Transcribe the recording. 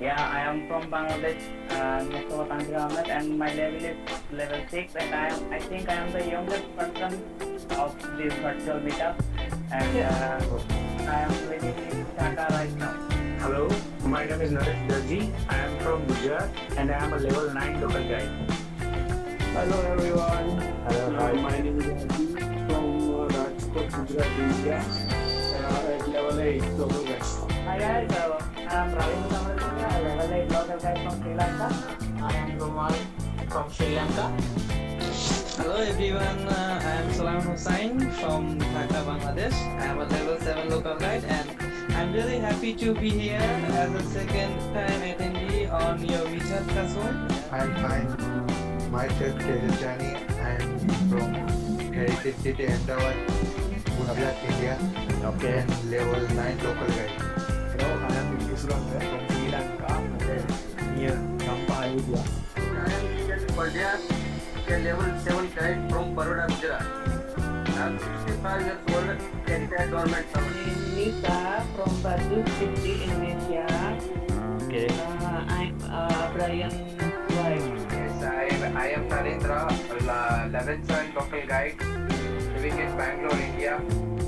Yeah, I am from Bangladesh, uh, next to Tanzil Ahmed, and my level is level 6, and I am, I think I am the youngest person of this virtual meetup, and uh, I am living in Dhaka right now. Hello, my name is Naresh Darji. I am from Gujarat and I am a level 9 local guide. Hello everyone. Hello, Uh, hi. my name is Raji from uh, Rajkot, Gujarat, India. Uh, at level 8 local guide. Hi guys, uh, I am Ravi Muthamadya, a level 8 local guide from Sri Lanka. I am Rumal from Sri Lanka. Hello everyone, uh, I am Salam Hussain from Dhaka, Bangladesh. I am a level 7 local guide and I'm really happy to be here as a second time attendee on your WeChat classroom. I'm fine. Myself, Tejasani. I am from Heritage City, Ahmedabad, Gujarat, India. Okay. And level 9 local guide. Hello, I am Isranga from Sri Lanka, near Kampa, Ayodhya. I am level 7 guide from Baroda. I am 65 years old, retired government servant. Nisa from Batu City, Indonesia. Okay. Uh, I'm uh, Brian's wife. Yes, I, I am Narendra, a level 7 local guide living in Bangalore, India.